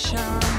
nation.